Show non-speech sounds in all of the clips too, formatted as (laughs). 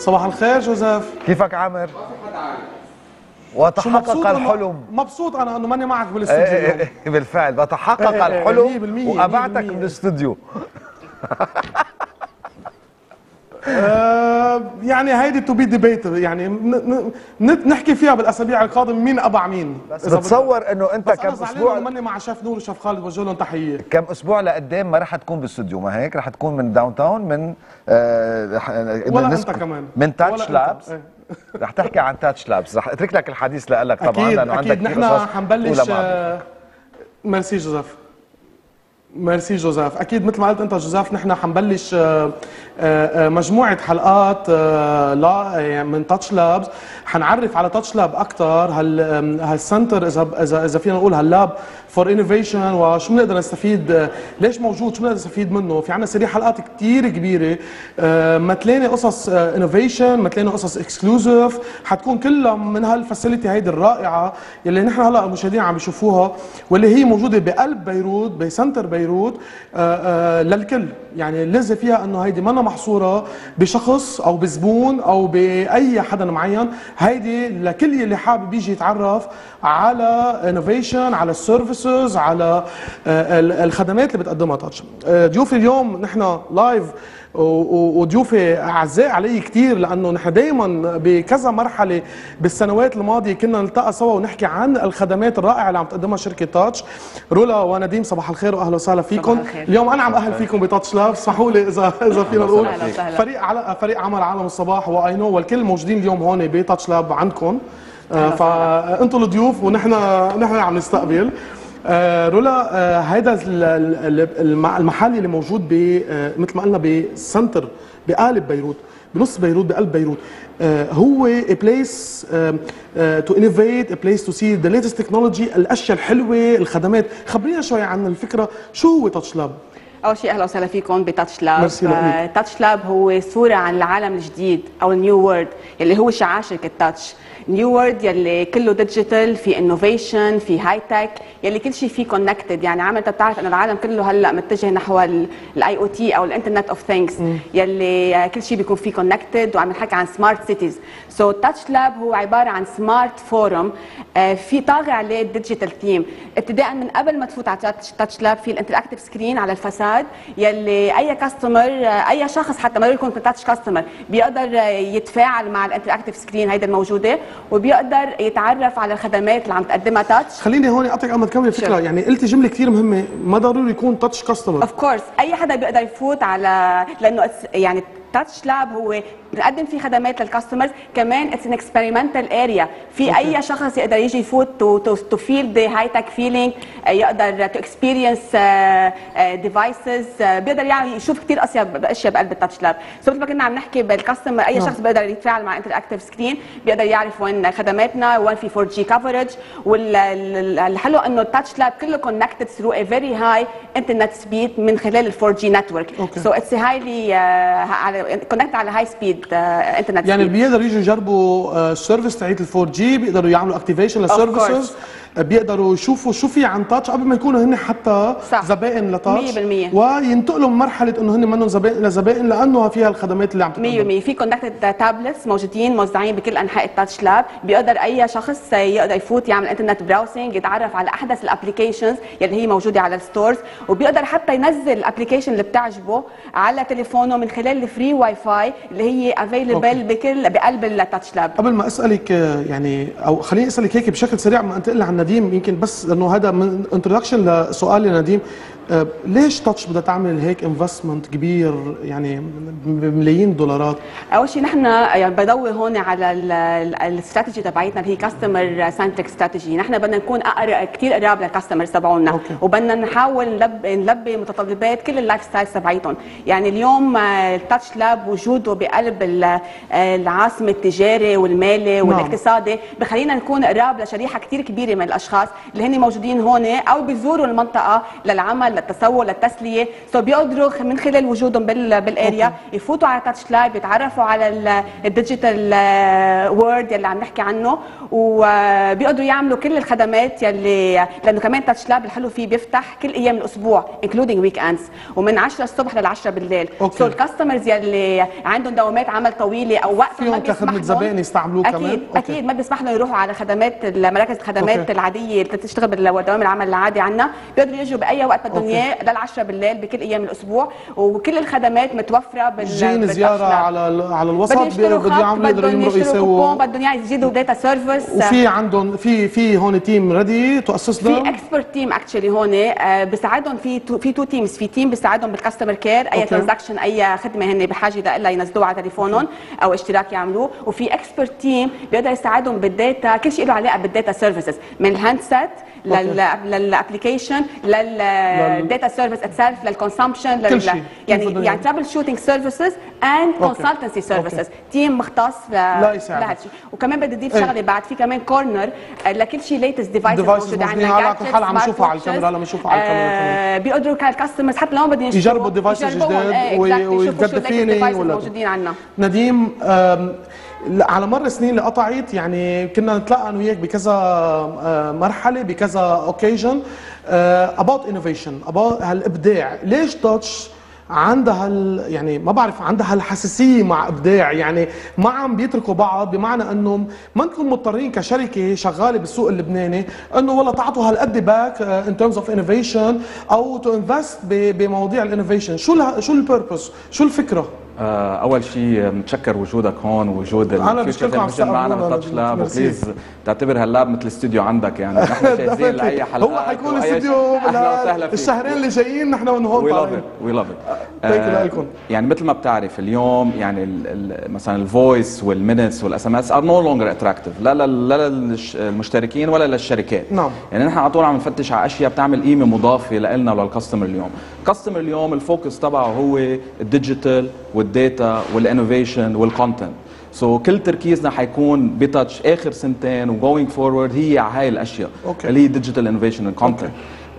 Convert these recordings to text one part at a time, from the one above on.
صباح الخير جوزيف كيفك عامر؟ وتحقق الحلم مبسوط أنا إنه ماني معك إيه بالاستوديو إيه اليوم. إيه بالفعل بتحقق الحلم وأبعتك. من الاستوديو يعني هيدي to be debate يعني ن- ن- نحكي فيها بالأسابيع القادمة مين ابع مين. بس. بتصور إنه أنت بس كم أسبوع ماني مع شيف نور وشيف خالد بوجه لهم تحية. كم أسبوع لقدام ما رح تكون بالاستوديو ما هيك؟ رح تكون من downtown من آه رح- ولا أنت كمان. من Touch. Labs إيه. (laughs) رح تحكي عن Touch Labs رح أترك لك الحديث لك طبعا أكيد لأنه عندك كثير نحن حنبلش. آه، ميرسي جوزيف. ميرسي جوزيف. أكيد مثل ما قلت أنت جوزيف نحن حنبلش آه، آه، مجموعة حلقات آه، لا يعني من Touch Labs حنعرف على Touch Lab أكثر هال هال center إذا إذا إذا فينا نقول هال lab for innovation وشو بنقدر نستفيد ليش موجود؟ شو بنقدر نستفيد منه؟ في عنا série حلقات كتير كبيرة. متلاني قصص innovation متلاني قصص exclusive حتكون كلها من هال facility هيدي الرائعة يلي نحن هلأ المشاهدين عم بيشوفوها واللي هي موجودة بقلب بيروت ب center بيروت. آه، آه، للكل. يعني اللذه فيها إنه هيدي منا محصورة بشخص أو بزبون أو بأي حدا معين هيدي لكل يلي حابب يجي يتعرف على innovation على ال services على آه، ال- الخدمات اللي بتقدمها Touch ضيوفي اليوم نحن live وضيوفي اعزاء علي كثير لأنه نحن دائما بكذا مرحلة بالسنوات الماضية كنا نلتقى سوا ونحكي عن الخدمات الرائعة اللي عم تقدمها شركة Touch رولا ونديم صباح الخير واهلا وسهلا فيكم. اليوم أنا عم أهل فيكم ب Touch Lab اسمحوا لي اذا إذا فينا نقول. فريق على فريق عمل عالم الصباح و I Know والكل موجودين اليوم هون ب Touch Lab عندكم. فانتم الضيوف ونحن نحن عم نستقبل. رولا آه، ال- ال- الم- المحل اللي موجود ب آه، مثل ما قلنا ب center بقالب بيروت بنص بيروت بقلب بيروت. آه، هو a place آه، آه، to innovate a place to see the latest technology الأشياء الحلوة الخدمات. خبرينا شوي عن الفكرة شو هو Touch Lab أول شيء أهلا وسهلا فيكم ب Touch Lab. Touch Lab هو صورة عن العالم الجديد أو ال new world اللي هو شعار شركة Touch new world يلي كله digital في innovation في high tech يلي كل شيء فيه connected يعني عامل أنت بتعرف انه العالم كله هلأ متجه نحو ال IoT أو ال Internet of Things يلي آه، كل شيء بيكون فيه connected وعم نحكي عن smart cities so Touch Lab هو عبارة عن smart form في طاغي عليه ال digital theme ابتداء من قبل ما تفوت على Touch Lab في ال interactive screen على ال façade. يلي أي customer أي شخص حتى ما يكون Touch customer بيقدر يتفاعل مع ال interactive screen هيدا الموجودة وبيقدر يتعرف على الخدمات اللي عم تقدمها Touch خليني هون أعطيك قبل ما تكمل الفكرة. Sure. يعني قلتي جملة كثير مهمة. ما ضروري يكون Touch customer of course أي حدا بيقدر يفوت على لأنه يعني Touch Lab هو بنقدم فيه خدمات لل customers كمان it's an experimental area في أي شخص يقدر يجي يفوت to feel the high tech feeling يقدر to experience devices بيقدر يعني يشوف كثير اشياء أشياء بقلب ال Touch Lab. so مثل ما كنا عم نحكي بال customer أي نعم. شخص بيقدر يتفاعل مع interactive screen بيقدر يعرف وين خدماتنا وين في 4G coverage والحلو إنه ال Touch Lab كله connected through a very high internet speed من خلال ال 4G network. so it's highly على connect على high speed internet يعني speed بيقدروا يجوا يجربوا آه، ال service تاعت ال 4G بيقدروا يعملوا activation لل services بيقدروا يشوفوا شو في عن Touch قبل ما يكونوا هن حتى. زبائن ل Touch. 100% وينتقلوا من مرحلة إنه هن منهم زبائن لزبائن لأنه فيها الخدمات اللي عم تقدم 100% في connected tablets موجودين موزعين بكل أنحاء ال Touch Lab بيقدر أي شخص يقدر يفوت يعمل internet browsing يتعرف على أحدث ال applications يلي هي موجودة على ال stores وبيقدر حتى ينزل ال application اللي بتعجبه على تليفونه من خلال ال free Wi-Fi اللي هي. available بكل بقلب ال Touch Lab قبل ما أسألك آه، يعني أو خليني أسألك هيك بشكل سريع ما انتقل عن نديم يمكن بس لأنه هذا من introduction لسؤال لنديم. ليش Touch بدها تعمل هيك investment كبير؟ يعني بملايين الدولارات أول شيء نحن يعني بضوي هون على ال- ال- الاستراتيجي تبعيتنا اللي هي customer centric strategy نحن بدنا نكون اقرب كثير قراب لل customers تبعونا. وبدنا نحاول نلبي نلبي متطلبات كل ال lifestyle تبعيتهم. يعني اليوم ال Touch Lab وجوده بقلب ال- العاصمة التجاري والمالي والاقتصادي بخلينا نكون قراب لشريحة كثير كبيرة من الأشخاص اللي هن موجودين هون أو بيزوروا المنطقة للعمل للعمل للتسوق للتسليه so بيقدروا من خلال وجودهم بال بال area يفوتوا على Touch Lab يتعرفوا على ال digital world يلي عم نحكي عنه وبيقدروا يعملوا كل الخدمات يلي لأنه كمان Touch Lab الحلو فيه بيفتح كل أيام الأسبوع including weekends ومن 10 الصبح لل 10 بالليل. سو الكاستمرز يلي عندهم دوامات عمل طويلة أو وقت فيهم كخدمة زبائن يستعملوه أكيد كمان؟ أوكي. أكيد ما بيسمح لهم يروحوا على خدمات المراكز الخدمات أوكي. العادية اللي تشتغل بالدوام العمل العادي عنا بيقدروا يجوا بأي وقت بدهم أوكي. اياه لل 10 بالليل بكل أيام الأسبوع وكل الخدمات متوفرة بال جايين بالتاتش زيارة. على على الوسط بدهم يشتروا بده يعملوا يقدروا بدهم يمرقوا يزيدوا داتا سيرفيس وفي عندهم في في هون تيم ريدي تؤسس في لهم expert team actually هون آه، بيساعدهم في two في two teams في team بيساعدهم بال customer care أي okay. transaction أي خدمة هن بحاجة لها ينزلوها على تليفونهم أو اشتراك يعملوه وفي expert team بيقدر يساعدهم بال data كل شيء له علاقة بال data services من ال handset لل application لل data service كل شيء. يعني يعني troubleshooting services and. consultancy services team مختص لا الشيء وكمان بدي أضيف إيه. شغلة بعد في كمان corner لكل شيء latest devices موجودة موجودين. عندنا على كل حال عم نشوفها على. الكاميرا، هلا بنشوفها على الكاميرا آه، بيقدروا كال customers حتى لو ما بدهم يجربوا devices يجربوهم. جداد إيه، وي- exactly. يشوفوا شو ويتجدد latest فيني devices ولا- موجودين عندنا نديم على مر السنين اللي قطعت يعني كنا نتلاقى أنا وياك بكذا آه، مرحلة بكذا occasion about innovation about هالإبداع. ليش تاتش عندها هال يعني ما بعرف عندها هالحساسية مع إبداع؟ يعني ما عم بيتركوا بعض بمعنى انه ما نكون مضطرين كشركة شغالة بالسوق اللبناني إنه والله تعطوا هالقد back in terms of innovation أو to invest بمواضيع ال innovation شو شو ال purpose شو الفكرة؟ أول شيء متشكر وجودك هون ووجود أنا ال بشكركم على Future Television معنا. بالتاتش lab. و please تعتبر هال lab مثل الاستوديو عندك يعني نحن (laughs) جاهزين لأي حلقات هو حيكون. استوديو الشهرين اللي جايين نحن هون we love we love لكم. يعني مثل ما بتعرف اليوم يعني ال ال مثلا ال voice وال minutes وال SMS are no longer attractive لا لا للمشتركين ولا للشركات نعم. يعني نحن على طول عم نفتش على أشياء بتعمل قيمة مضافة لنا ولل customer اليوم ال customer اليوم ال focus تبعه هو الديجيتال والديتا والانوفيشن والكونتنت سو so, كل تركيزنا حيكون بتاتش آخر سنتين و going forward هي على هاي الأشياء okay. اللي هي digital innovation and content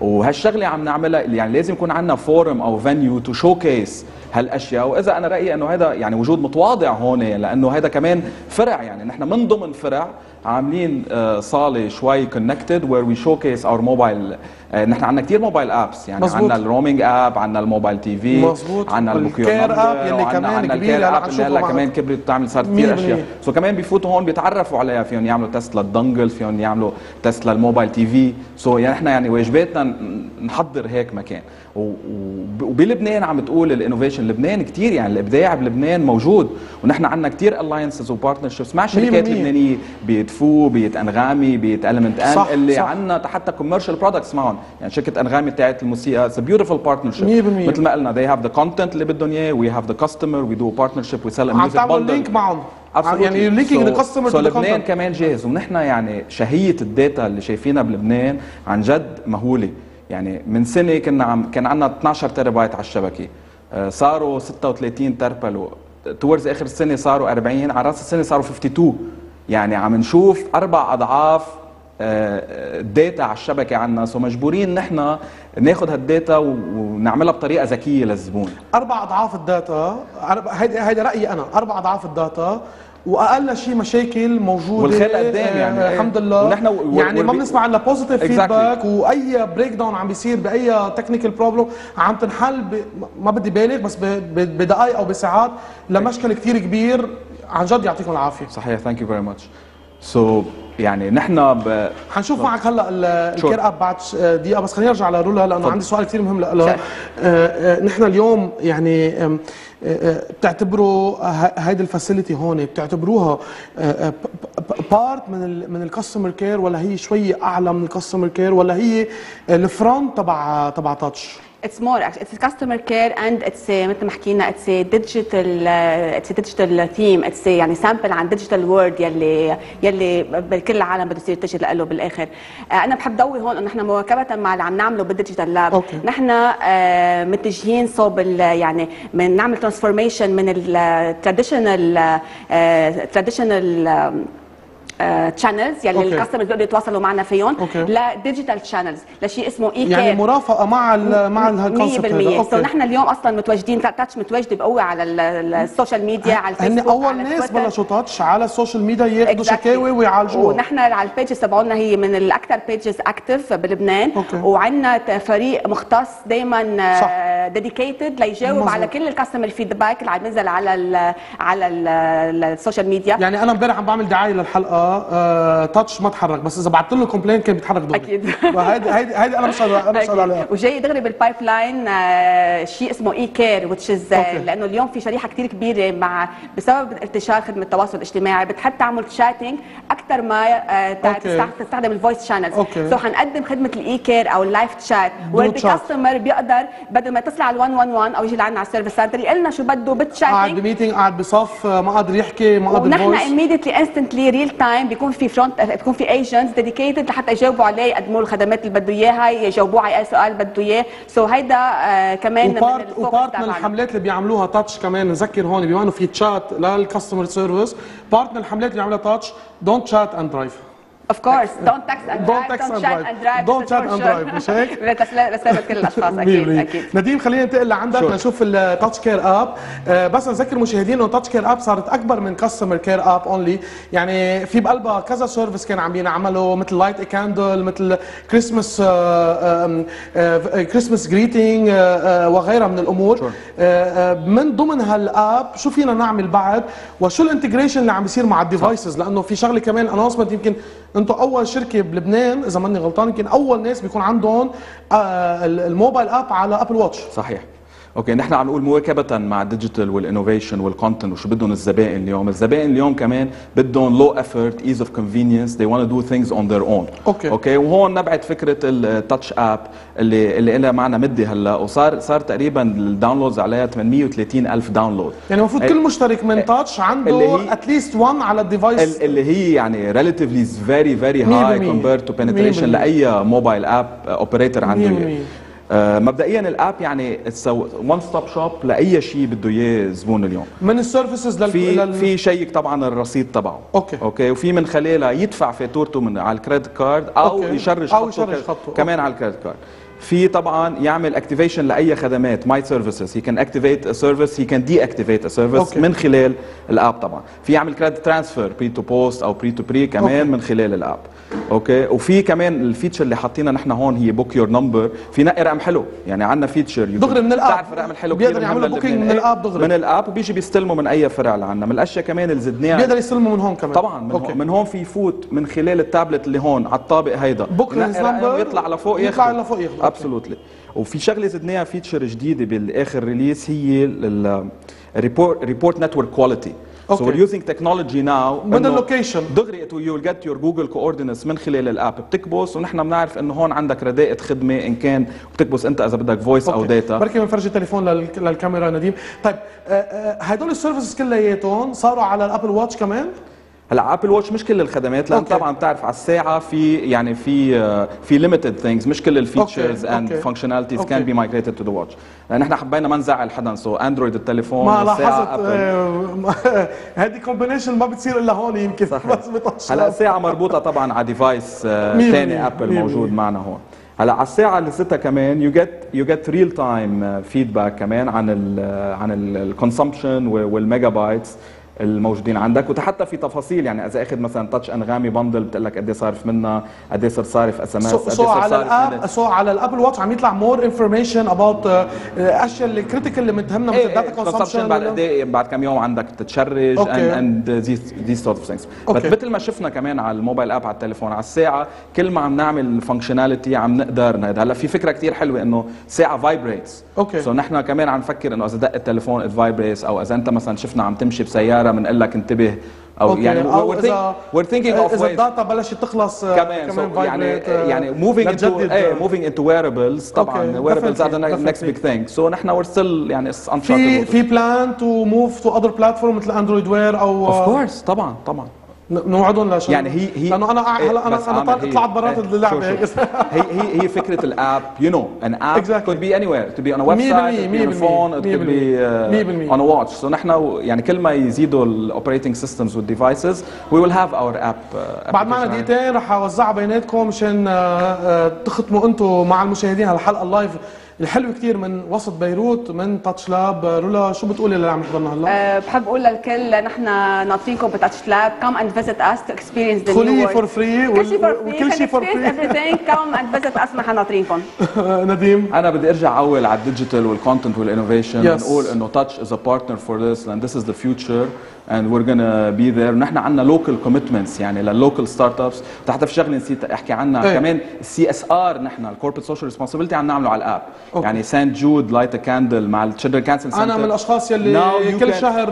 وهالشغلة عم نعملها يعني لازم يكون عندنا forum أو venue to showcase هالأشياء وإذا أنا رأيي أنه هذا يعني وجود متواضع هون لأنه هذا كمان فرع يعني نحن من ضمن فرع عاملين آه، صالة شوي connected where we showcase our mobile نحن عندنا كثير mobile apps يعني. عندنا ال roaming app عندنا ال mobile TV مزبوط. عندنا البوكيو وال care app يلي كمان كبير، هلا ال care app اللي حنشوفه هلا. كمان كبرت بتعمل صارت كثير. أشياء so كمان بيفوتوا هون بيتعرفوا عليها فيهم يعملوا test لل dongle فيهم يعملوا test لل mobile TV so يعني إحنا يعني واجباتنا نحضر هيك مكان وبلبنان عم تقول ال innovation لبنان كثير يعني الإبداع بلبنان موجود. ونحن عندنا كثير alliances و partnerships مع شركات. لبنانية بيتفو بيت أنغامي بيت المنت ان صح، اللي. عندنا حتى commercial products معهم. يعني شركة أنغامي تاعت الموسيقى it's beautiful partnership. مثل ما قلنا they have the content اللي بدهم إياه we have the customer we do a partnership we sell a عم music bundle. link معهم. يعني linking customer so لبنان كمان جاهز. ونحن يعني شهية ال data اللي شايفينها بلبنان عن جد مهولة. يعني من سنة كنا عم كان عندنا 12 تيرا بايت على الشبكة. صاروا 36 terabytes آخر السنة صاروا 40 على رأس السنة صاروا 52 يعني عم نشوف أربع أضعاف ال data على الشبكة عنا. so مجبورين نحن ناخذ هال data ونعملها بطريقة ذكية للزبون. أربع أضعاف ال data هيدي هيدي رأيي أنا. أربع أضعاف ال data وأقل شيء مشاكل موجودة. والخير قدام يعني. آه، الحمد لله. ونحن و- يعني ما بنسمع إلا positive. feedback وأي breakdown عم بيصير بأي technical problem عم تنحل ب... ما بدي بالغ بس ب... ب... بدقائق أو بساعات لمشكل كثير كبير. عن جد يعطيكم العافية. صحيح. thank you very much so يعني نحن ب... حنشوف معك هلا. ال care app بعد ش- دقيقة بس خليني أرجع لرولا لأنه. عندي سؤال كثير مهم لها. آه، آه، نحن اليوم يعني آه، آه، بتعتبروا هيدي ال facility هون بتعتبروها part من ال من ال customer care ولا هي شوي أعلى من ال customer care ولا هي ال front تبع تبع تاتش It's more actually. It's customer care and it's a, مثل ما حكينا it's a digital uh, it's a digital theme it's a يعني sample عن digital world يلي يلي بكل العالم بده يصير تجي له بالآخر uh, أنا بحب ضوي هون إنه نحن مواكبة مع اللي عم نعمله بال digital lab okay. نحن uh, متجهين صوب يعني من نعمل transformation من ال traditional traditional channels يلي okay. ال customers بيقدروا يتواصلوا معنا فيهم. ل digital channels لشيء اسمه e يعني مرافقة مع ال مع 100% ال concept هذا so okay نحن اليوم أصلا متواجدين تاتش متواجده بقوة على ال- ال- ال social media على هن الفيسبوك أول على ناس. بلشوا تاتش على ال social media ياخذوا. شكاوي ويعالجوها ونحن على ال pages تبعونا هي من الأكثر pages active بلبنان. وعندنا فريق مختص دائما. dedicated ليجاوب مظبوط. على كل ال customer feedback اللي عم ينزل على ال على ال- ال social media يعني أنا امبارح عم بعمل دعاية للحلقة آه تاتش ما تحرك بس إذا بعثت له complain كان بيتحرك دغري أكيد. (laughs) هيدي هيدي هيدي أنا مش أنا مش عليها وجاي دغري بال pipeline آه، شيء اسمه e-care وتش. لأنه اليوم في شريحة كثير كبيرة مع بسبب انتشار خدمة التواصل الاجتماعي بتحب تعمل chatting أكثر ما آه، تستخدم ال voice channels okay. so حنقدم خدمة ال e-care أو ال live chat وين chat. ال customer بيقدر بدل ما يتصل على ال 111 أو يجي لعنا على ال service center يقول لنا شو بده قاعد بال chatting ب meeting قاعد بصف آه، ما قادر يحكي ما قادر ونحن immediately instantly real time بيكون في front بيكون في agents dedicated لحتى يجاوبوا عليه يقدموا الخدمات اللي بده إياها يجاوبوه على أي سؤال بده إياه. so هيدا آه كمان من و part ال focus و part من. الحملات اللي بيعملوها تاتش كمان نذكر هون بما انه في chat لل customer service بارت من الحملات اللي بيعملها touch don't chat and drive Of course, don't text and Don't drive. Don't this is chat for and sure. drive، مش هيك؟ (laughs) لتسلية كل الأشخاص (laughs) أكيد أكيد نديم خلينا ننتقل لعندك. لنشوف ال touch care app بس نذكر المشاهدين إنه touch care app صارت أكبر من customer care app only يعني في بقلبها كذا service كان عم ينعملوا مثل Light Candle مثل Christmas Christmas greeting وغيرها من الأمور. آه، آه، من ضمن هال app شو فينا نعمل بعد وشو ال integration اللي عم بيصير مع ال devices لأنه في شغلة كمان announcement يمكن أنتم اول شركة بلبنان إذا ماني غلطان يمكن أول ناس بيكون عندهم آه، ال mobile app على Apple Watch. صحيح. okay نحن عم نقول مواكبة مع ال digital وال innovation وال content وشو بدهم الزبائن اليوم. الزبائن اليوم كمان بدهم low effort ease of convenience they want to do things on their own. okay. okay وهون نبعت فكرة ال touch app اللي اللي لها معنا مدي هلأ وصار صار تقريبا ال downloads عليها 830 ألف download يعني المفروض كل مشترك من touch عنده at least 1 على ال device ال- اللي هي يعني very high 100% compared to 100% penetration لأي mobile app operator عنده 100%. اياه آه، مبدئيا ال app يعني one stop shop لأي شيء بده إياه زبون اليوم من ال services لل في لل- في شيك طبعا الرصيد تبعه okay. okay وفي من خلالها يدفع فاتورته من على ال credit card أو okay. يشرج أو خطه يشرج ك- خطه. كمان على ال credit card في طبعا يعمل activation لأي خدمات my services هي كان activate service هي كان deactivate service. من خلال ال app طبعا في يعمل credit transfer pre to post أو pre to pre كمان okay. من خلال ال app okay وفي كمان ال feature اللي حاطينها نحن هون هي book your number في نقي رقم حلو يعني عندنا feature دغري من ال app. بتعرف الرقم الحلو بيقدر يعملوا booking للبنان. من ال app دغري. من ال app وبيجي بيستلموا من أي فرع اللي عندنا من الأشياء كمان اللي زدناها بيقدر يستلموا من هون كمان طبعا من, okay. هون من هون في يفوت من خلال التابلت اللي هون على الطابق هيدا رقم number ويطلع لفوق يطلع ياخده لفوق ياخده. absolutely وفي شغلة زدناها feature جديدة بالآخر release هي ال report report network quality So okay. we're using technology now من ال location. دغري you will get your Google coordinates من خلال ال app بتكبس ونحن بنعرف إنه هون عندك رداءة خدمة إن كان بتكبس أنت إذا بدك voice أو okay. data بركي بنفرجي تليفون لل- للكاميرا نديم طيب آه، آه، هدول ال services كلياتهم صاروا على ال Apple Watch كمان هلا Apple Watch مش كل الخدمات لأن okay. طبعا بتعرف على الساعة في يعني في آه، في limited things مش كل ال features and. functionalities كان. be migrated to the watch لأن إحنا حبينا ما نزعل حدا so Android التليفون ما لاحظت. آه، (laughs) هذه combination ما بتصير إلا هون يمكن. (laughs) بس هلا الساعة مربوطة طبعا على device ثاني Apple موجود. معنا هون هلا على الساعة اللي ستها كمان you get you get real time feedback كمان عن ال عن ال consumption وال megabytes الموجودين عندك وحتى في تفاصيل يعني إذا أخذ مثلا touch Anghami بندل بتقول لك قد إيه صارف منها قد إيه صار صارف SMS so قد إيه صار على ال app so على ال Apple Watch عم يطلع more information about أشياء اللي critical اللي متهمنا مثل الداتا consumption كونسبشن بعد قد إيه بعد كم يوم عندك تتشرج okay. and this sort of things بس. مثل ما شفنا كمان على ال mobile app على التليفون على الساعة كل ما عم نعمل functionality عم نقدر ن add. هلأ في فكرة كتير حلوة إنه ساعة vibrates okay. so نحن كمان عم نفكر إنه إذا دق التليفون vibrates أو إذا أنت مثلا شفنا عم تمشي بسيارة بنقول لك انتبه. أو okay. يعني أو we're, think, we're thinking of اذا ال data بلشت تخلص آه، كمان, كمان so يعني آه، يعني moving into إيه آه، moving into wearables. طبعا okay. wearables are the next big thing. So نحن we're still يعني في. في plan to move to other platform مثل Android Wear أو of course طبعا طبعا. نوعدهم لشغل يعني هي هي لأنه أنا هلا أنا أنا عامر طلعت برات إيه، اللعبة. هي هي هي فكرة ال app you know an app Exactly. could be anywhere to be on a مية website بالمية، it could be مية on a phone it بالمية، could مية be مية uh, بالمية. on a watch so نحن يعني كل ما يزيدوا ال operating systems وال devices we will have our app uh, بعد معنا. دقيقتين رح أوزعها بيناتكم مشان آه، آه، تختموا أنتم مع المشاهدين هالحلقة ال live الحلو كتير من وسط بيروت من touch lab رولا شو بتقولي اللي عم يحضرنا هلا؟ أه بحب أقول للكل نحن ناطرينكم ب touch lab come and visit us to experience the new digital world. for free كل شيء for free. وكل شيء for free everything? (laughs) Come and visit us. نحن ناطرينكم (laughs) نديم. أنا بدي أرجع أول على ال digital وال content وال innovation Yes. ونقول إنه touch is a partner for this and this is the future and we're gonna be there. ونحن عندنا local commitments يعني لل local startups حتى في شغله نسيت أحكي عنها. إيه. كمان ال CSR نحن ال corporate social responsibility عم نعمله على ال app okay. يعني Saint Jude Light a Candle مع ال children cancer أنا من الأشخاص يلي كل شهر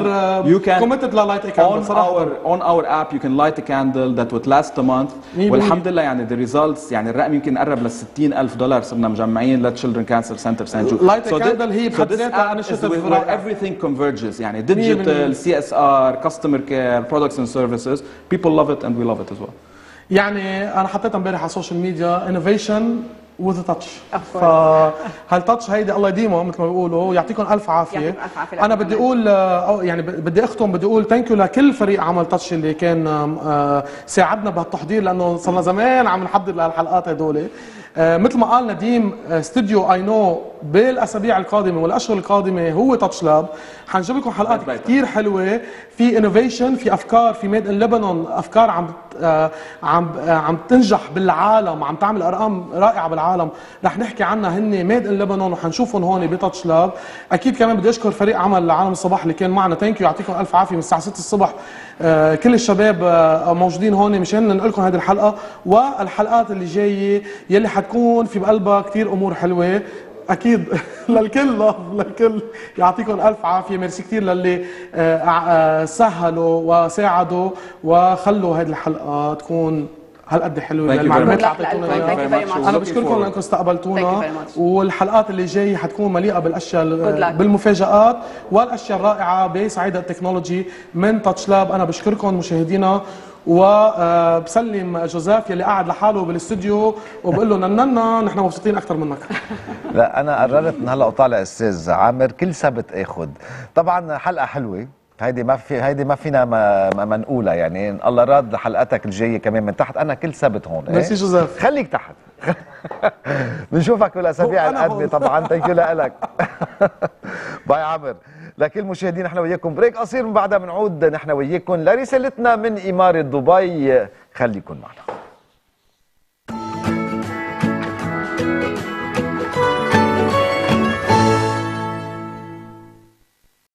can committed لل Light a Candle صراحة. our on our app you can light a candle that would last a month. مية والحمد لله يعني the results يعني الرقم يمكن قرب لل 60000 دولار صرنا مجمعين لل children cancer center Saint Jude Light a Candle هي بحد ذاتها initiative where everything converges. يعني مية بالمية. digital CSR customer care products and services. People love it and we love it as well. يعني أنا حطيتها امبارح على ال social media innovation with touch course. فهال touch هيدي الله يديمه مثل ما بيقولوا يعطيكم ألف عافية يعطيكم ألف عافية أنا بدي. أقول آه، يعني بدي أختم بدي أقول thank you لكل فريق عمل touch اللي كان آه، ساعدنا بهالتحضير لأنه صرنا زمان عم نحضر لهالحلقات هدول آه، مثل ما قال نديم استوديو I Know بالأسابيع القادمة والأشهر القادمة هو touch lab حنجيب لكم حلقات. كثير حلوة. في innovation في أفكار في made in لبنان أفكار عم آه، عم آه، عم تنجح بالعالم عم تعمل أرقام رائعة بالعالم. رح نحكي عنها هن made in لبنان وحنشوفهم هون ب Touch Lab أكيد كمان بدي أشكر فريق عمل لعالم الصباح اللي كان معنا. thank you يعطيكم ألف عافية من الساعة 6 الصبح. آه، كل الشباب موجودين هون مشان ننقل لكم هذه الحلقة. والحلقات اللي جاية يلي حتكون في بقلبها كثير أمور حلوة. أكيد (laughs) للكل للكل يعطيكم ألف عافية ميرسي كثير للي آه، آه، سهلوا وساعدوا وخلوا هذه الحلقة تكون هالقد حلوة much. اللي اعطيتونا. أنا بشكركم. لأنكم استقبلتونا. والحلقات اللي جاية حتكون مليئة بالأشياء. بالمفاجآت والأشياء الرائعة بسعيدة التكنولوجي من تاتش لاب أنا بشكركم مشاهدينا وبسلم جوزيف يلي قاعد لحاله بالاستوديو وبقول له نننا نحن مبسوطين أكثر منك. (laughs) لا أنا قررت من هلأ أطالع أستاذ عامر كل سبت آخذ. طبعا حلقة حلوة. هيدي ما في هيدي ما فينا ما, ما, نقولها يعني. الله راد حلقتك الجاية كمان من تحت. أنا كل سبت هون إيه؟ ميرسي جوزيف. خليك تحت. (laughs) بنشوفك أنا القادمة هون. طبعا. thank you لك bye عامر. لكل مشاهدين نحن وياكم break قصير من بعدها بنعود نحن وياكم لرسالتنا من اماره دبي. خليكم معنا.